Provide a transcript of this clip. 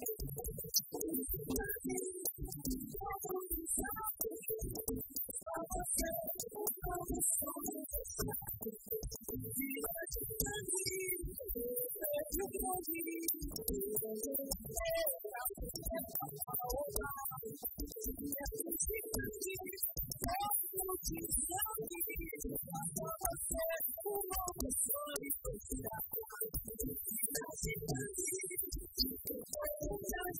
Sceme maridit daебono Sadii! X Nossa Alem, óremosebim does